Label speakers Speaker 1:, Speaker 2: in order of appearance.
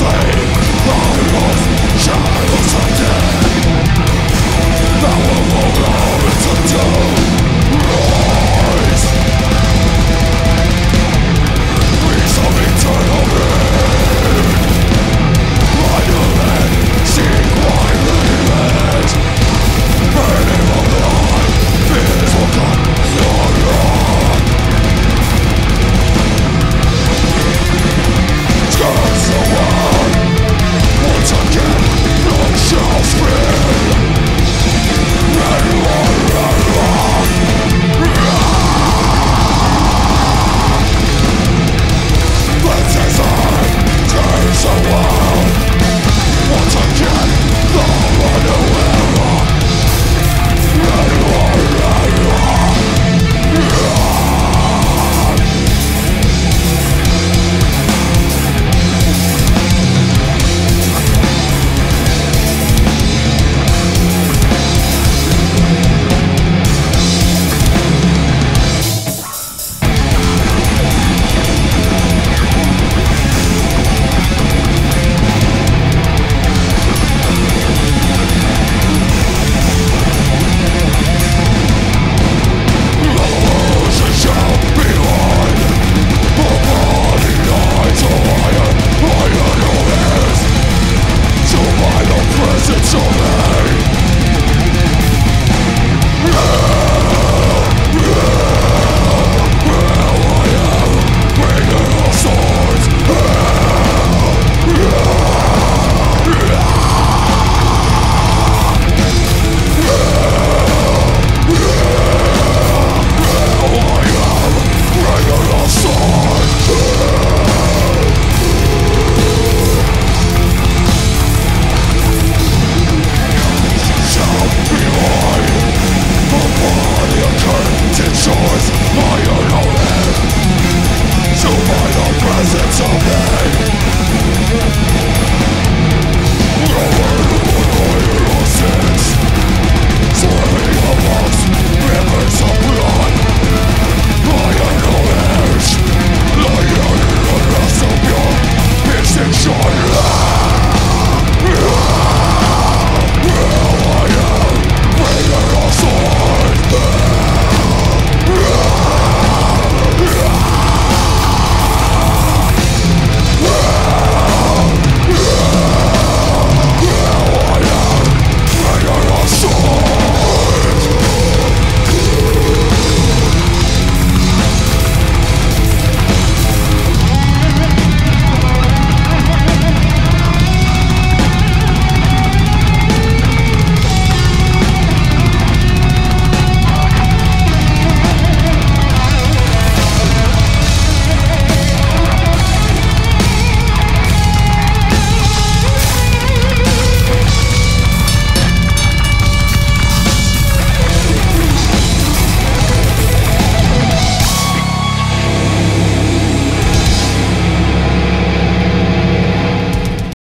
Speaker 1: say my own only To find the presence of me